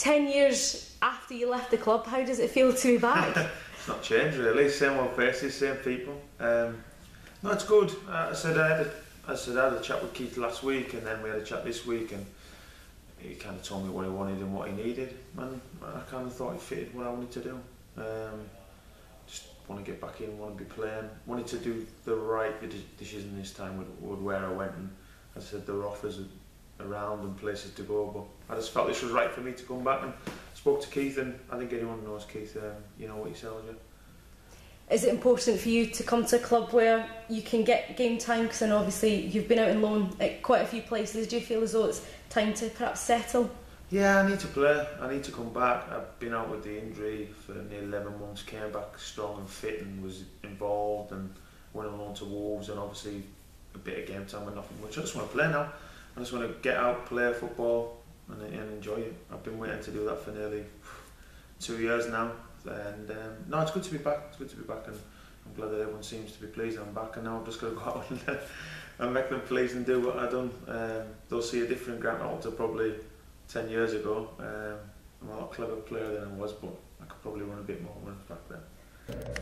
10 years after you left the club, how does it feel to be back? it's not changed really. Same old faces, same people. Um, no, it's good. Uh, I said I had a, I said I had a chat with Keith last week, and then we had a chat this week, and he kind of told me what he wanted and what he needed, and I kind of thought it fitted what I wanted to do. Um, just want to get back in, want to be playing, wanted to do the right decision this time with, with where I went, and I said there were offers around and places to go, but I just felt this was right for me to come back and spoke to Keith, and I think anyone knows Keith, um, you know what he sells you. Is it important for you to come to a club where you can get game time? Because I know obviously you've been out in loan at quite a few places. Do you feel as though it's time to perhaps settle? Yeah, I need to play. I need to come back. I've been out with the injury for nearly 11 months, came back strong and fit and was involved and went on loan to Wolves and obviously a bit of game time and nothing much. I just want to play now. I just want to get out, play football and, and enjoy it. I've been waiting to do that for nearly two years now. And um, no, it's good to be back. It's good to be back and I'm glad that everyone seems to be pleased I'm back and now I'm just going to go out and, and make them pleased and do what I've done. Um, they'll see a different Grant Alter probably 10 years ago. Um, I'm a lot clever player than I was, but I could probably run a bit more when back then.